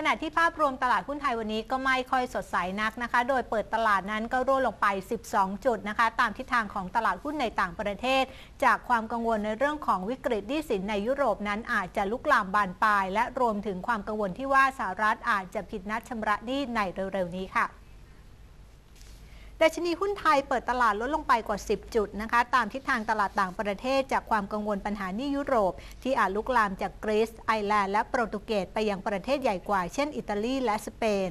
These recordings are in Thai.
ขณะที่ภาพรวมตลาดหุ้นไทยวันนี้ก็ไม่ค่อยสดใสนักนะคะ โดยเปิดตลาดนั้นก็ร่วงลงไป 12 จุดนะคะ ตามทิศทางของตลาดหุ้นในต่างประเทศ จากความกังวลในเรื่องของวิกฤตหนี้สินในยุโรปนั้นอาจจะลุกลามบานปลาย และรวมถึงความกังวลที่ว่าสหรัฐอาจจะผิดนัดชำระหนี้ในเร็วๆนี้ค่ะ ดัชนีหุ้นไทยเปิดตลาดลดลงไปกว่า 10 จุดนะคะตามทิศทางตลาดต่างประเทศจากความกังวลปัญหานี้ยุโรป ที่อาจลุกลามจากกรีซไอร์แลนด์และโปรตุเกสไปยังประเทศใหญ่กว่า เช่น อิตาลีและสเปน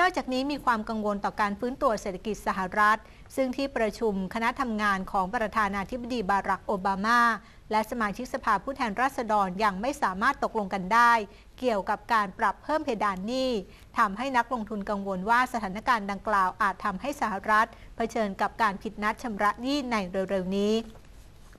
นอกจากนี้มีความกังวลต่อการฟื้นตัวเศรษฐกิจสหรัฐ ซึ่งที่ประชุมคณะทำงานของประธานาธิบดีบารักโอบามา และสมาชิกสภาผู้แทนราษฎรยังไม่สามารถตกลงกันได้ เกี่ยวกับการปรับเพิ่มเพดานหนี้ทำให้นักลงทุนกังวลว่าสถานการณ์ดังกล่าวอาจทำให้สหรัฐ เผชิญกับการผิดนัดชำระหนี้ในเร็วๆนี้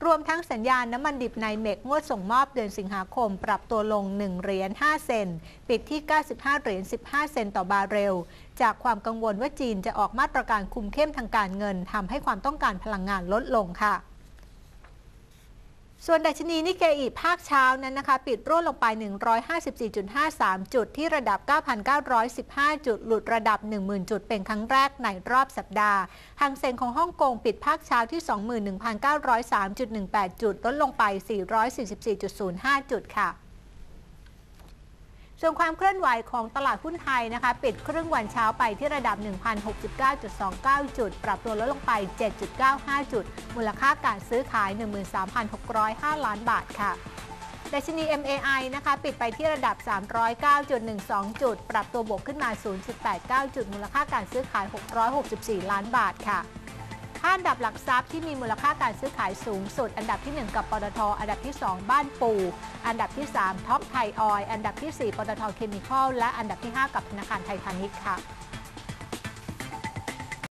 รวมทั้งสัญญาณน้ำมันดิบในเมกงวดส่งมอบเดือนสิงหาคม ปรับตัวลง 1 เหรียญ 5 เซน ปิดที่ 95 เหรียญ 15 เซนต์ต่อบาร์เรล จากความกังวลว่าจีนจะออกมาตรการคุมเข้มทางการเงินทำให้ความต้องการพลังงานลดลงค่ะ ส่วนดัชนีนิเกอีภาคเช้านั้นนะคะ ปิดร่วงลงไป 154.53 จุดที่ระดับ 9,915 จุด หลุดระดับ 10,000 จุดเป็นครั้งแรกในรอบสัปดาห์หางเซ็งของฮ่องกงปิดภาคเช้าที่ 21,903.18 จุด ลดลงไป 444.05 จุดค่ะ ส่วนความเคลื่อนไหวของตลาดหุ้นไทยนะคะปิดครึ่งวันเช้าไปที่ระดับ 1,069.29 จุด ปรับตัวลดลงไป 7.95 จุด มูลค่าการซื้อขาย 13,605 ล้านบาทค่ะดัชนี MAI นะคะปิดไปที่ระดับ 309.12 จุด ปรับตัวบวกขึ้นมา 0.89 จุด มูลค่าการซื้อขาย 664 ล้านบาทค่ะ ห้าอันดับหลักทรัพย์ที่มีมูลค่าการซื้อขายสูงสุด อันดับที่ 1 กับปตท อันดับที่ 2 บ้านปู อันดับที่ 3ท็อปไทยออยล์อันดับที่ 4ปตทเคมีคอลและอันดับที่ 5 กับธนาคารไทยพาณิชย์ค่ะ